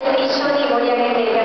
一緒に盛り上げてい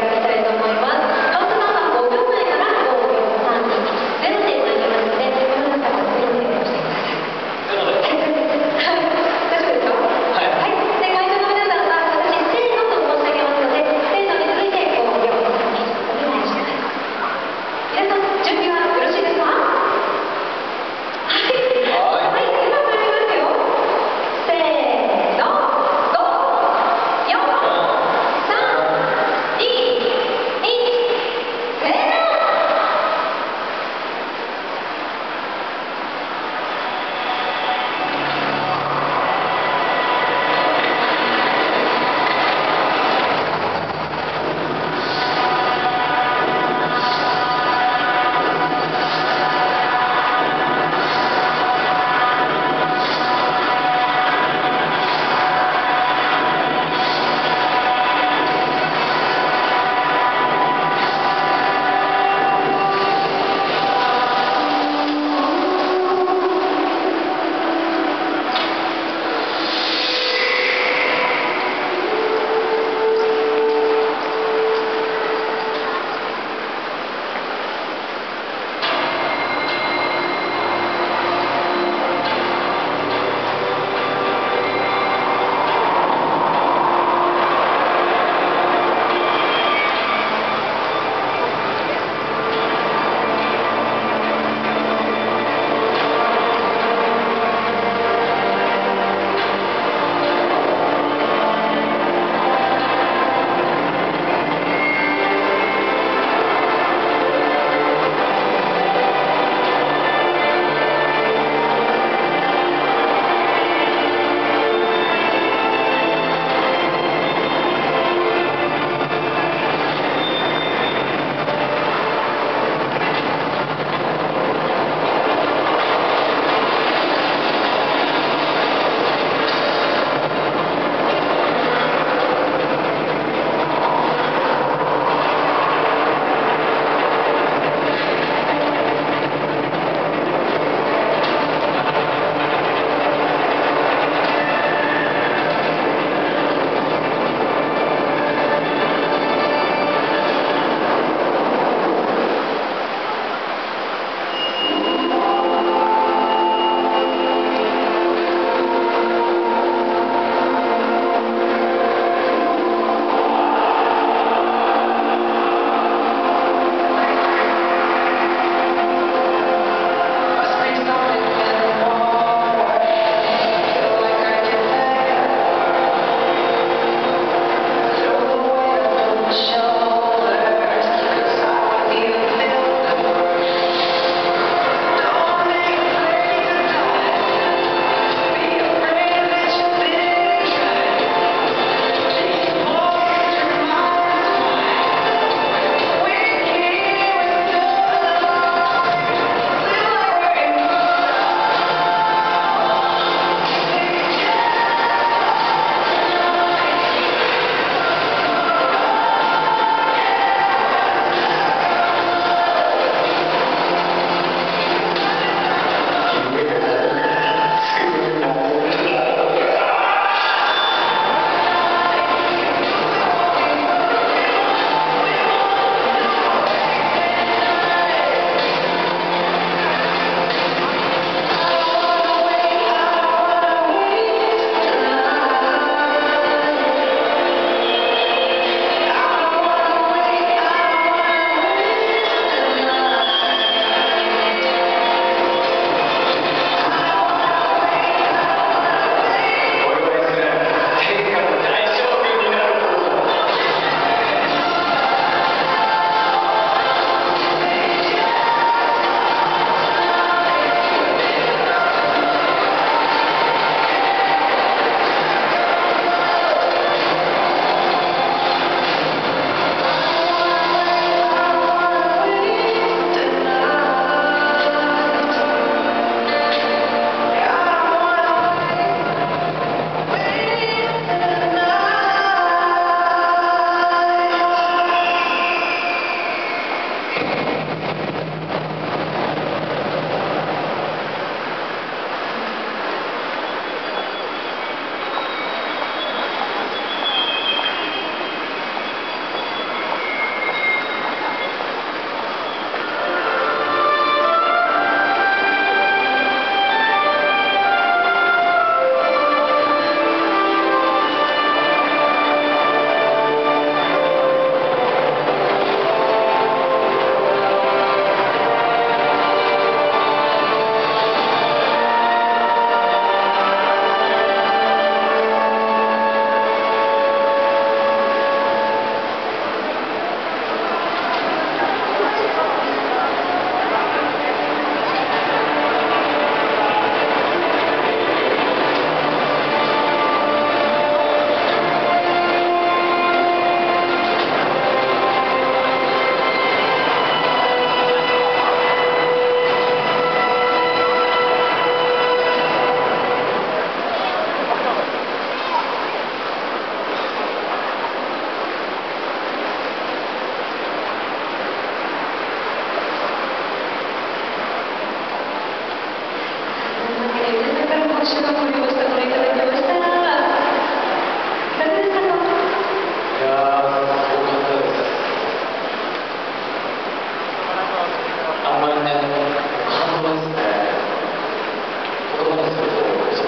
todos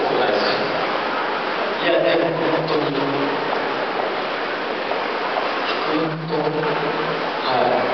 e até o culto, culto ah,